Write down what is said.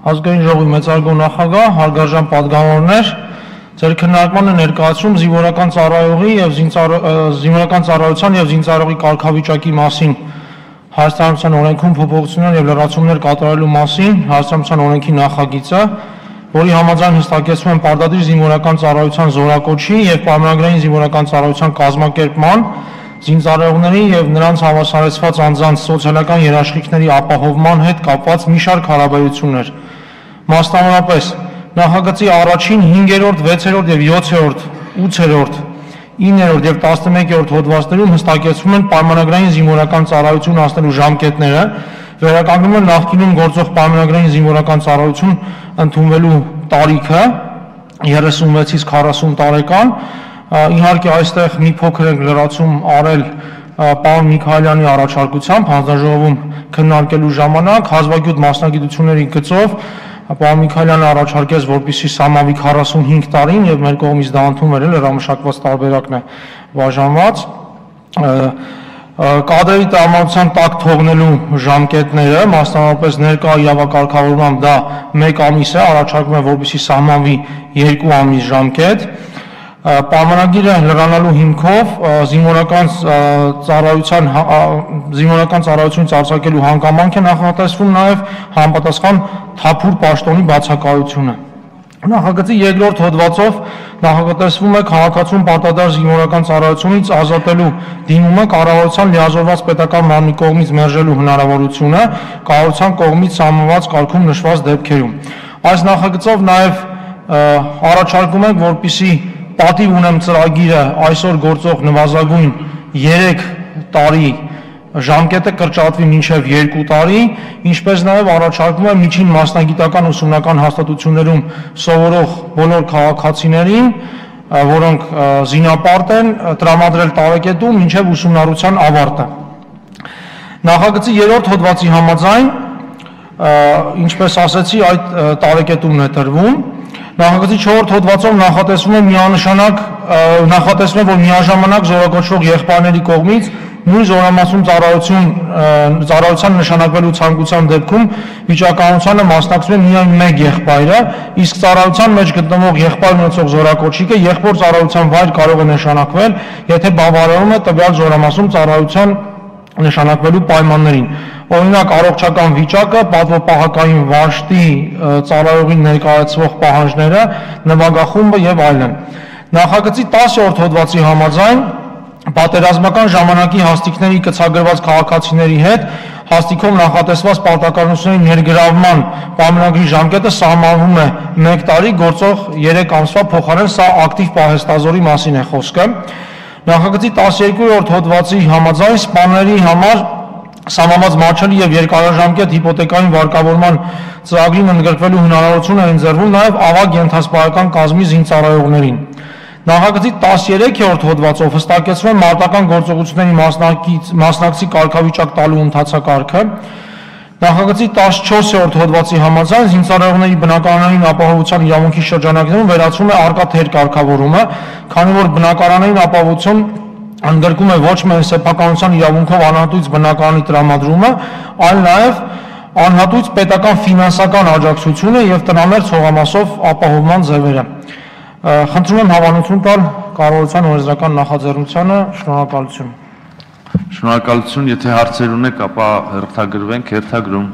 Ազգային ժողովի մեծարգո նախագահ, հարգարժան падգամավորներ, ձեր քննարկմանը ներկայացում զինվորական ծառայողի եւ զինվորական ծառայության եւ զինծառայողի կարգավիճակի մասին Հայաստանության օրենքում փոփոխություններ եւ լրացումներ կատարելու մասին Հայաստանության օրենքի նախագիծը, որի համաձայն հստակեցվում են Պարտադիր զինվորական ծառայության զորակոչի եւ Պայմանագրային զինվորական ծառայության կազմակերպման զինծառայողների եւ նրանց հավասարեցված անձանց սոցիալական երաշխիքների ապահովման հետ կապված մի շարք հարաբերություններ։ Մասնավորապես նախագծի առաջին 5-րդ, 6-րդ եւ 7-րդ, 8-րդ, 9-րդ եւ 11-րդ հոդվածներում հստակեցվում են պայմանագրային զինվորական ծառայություն հասնելու ժամկետները, վերականգնում են նախկինում գործող պայմանագրային զինվորական ծառայություն ընդունվելու տարիքը 36-ից 40 տարեկան, Իհարկե այստեղ մի փոքր ենք լրացում արել պարոն Միքայելյանի առաջարկությամբ հանձնաժողովում քննարկելու ժամանակ հազվագյուտ մասնագիտությունների գծով պարոն Միքայելյանը առաջարկեց, որպեսի սահմանվի 45 տարին եւ մեր կողմից դա ընդունվել է հրամշակված տարբերակն է բաժանված կադրի տրամադրության տակ թողնելու ժամկետները, մասնավորապես ներկա իրավակարգավորմամբ դա 1 ամիս է, առաջարկում է որպեսի սահմանվի 2 ամիս ժամկետ, Պայմանագիրը լրանալու հիմքով զինվորական ծառայության զինվորական ծառայությունից արձակելու հանգամանք է նախատեսվում նաև համապատասխան թափուր պաշտոնի բացակայությունը։ Նախագծի երկրորդ հոդվածով նախատեսվում է քաղաքացուն պարտադար զինվորական ծառայությունից ազատելու դիմումը կառավարության լիազորված պետական մարմնի կողմից մերժելու հնարավորությունը կառավարության կողմից սահմանված կարգում նշված դեպքերում։ Այս նախագծով նաև առաջարկում ենք, որպիսի պատիվ ունեմ ծրագիրը այսօր գործող նվազագույն 3 տարի ժամկետը կրճատվի մինչև 2 տարի, ինչպես նաև առաջարկվում է միջին մասնագիտական ուսումնական հաստատություններում սովորող բոլոր քաղաքացիներին, որոնք զինապարտ են, տրամադրել տարեկետում մինչև ուսումնառության ավարտը։ Նախագծի երրորդ հոդվածի համաձայն, ինչպես ասացի, այդ տարեկետումն է տրվում, Նախագծի 4 հոդվածով նախատեսվում է միանշանակ նախատեսվում է, որ միաժամանակ զորակոչվող եղբայրների կողմից նույն զորամասում ծառայություն ծառայության նշանակվելու ցանկության դեպքում վիճակահանությանը մասնակցում է միայն մեկ եղբայրը, իսկ ծառայության մեջ գտնվող եղբայր ունեցող զորակոչիկը եղբոր ծառայության վայր կարող է նշանակվել, եթե բավարարում է տվյալ զորամասում ծառայության նշանակվելու պայմաններին օրինակ առողջական վիճակը, պատվոպահակային վաշտի ծառայողին ներկայացվող պահանջները, նվագախումբը եւ այլն։ Նախագծի 10-րդ հոդվածի համաձայն պատերազմական ժամանակի հաստիկների կցագրված քաղաքացիների հետ հաստիկով նախատեսված պարտականությունների ներգրավման պայմանագրի ժամկետը սահմանվում է 1 տարի գործող 3 ամսվա փոխարեն սա ակտիվ պահեստազորի մասին է խոսքը։ Նախագծի 12-րդ հոդվածի համաձայն սպաների համար սահմանված մատչելի եւ երկարաժամկետ հիպոթեկային վարկավորման ծրագրին ընդգրկվելու հնարավորություն է ընձեռվում նաեւ ավագ ենթասպայական կազմի զինծառայողներին։ Նախագծի 13-րդ հոդվածով հստակեցվում է մարտական գործողությունների մասնակից մասնակցի կարգավիճակ տալու ընթացակարգը։ Նախագծի 14-րդ հոդվածի համաձայն զինծառայողների բնակարանային ապահովության իրավունքի շրջանակներում վերացվում է արկա թեր կարգավորումը, քանի որ բնակարանային ապահովություն ընդգրկում է ոչ միայն սեփականության իրավունքով անհատույց բնակարանի տրամադրումը, այլ նաև անհատույց պետական ֆինանսական աջակցությունը եւ տնամերձ հողամասով ապահովման ձևերը։ Խնդրում եմ հավանություն տալ կառավարության օրենսդրական նախաձեռնությանը, շնորհակալություն։ Շնորհակալություն, եթե հարցեր ունեք, ապա հերթագրվենք, հերթագրում։